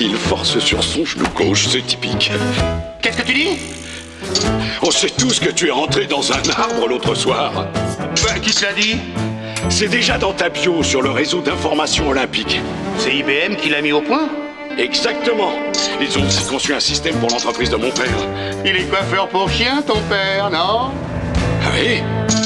Il ah, force sur son genou gauche, c'est typique. Qu'est-ce que tu dis? On sait tous que tu es rentré dans un arbre l'autre soir. Ben, qui te l'a dit? C'est déjà dans ta bio sur le réseau d'information olympique. C'est IBM qui l'a mis au point? Exactement. Ils ont aussi conçu un système pour l'entreprise de mon père. Il est coiffeur pour chien, ton père, non? Ah oui?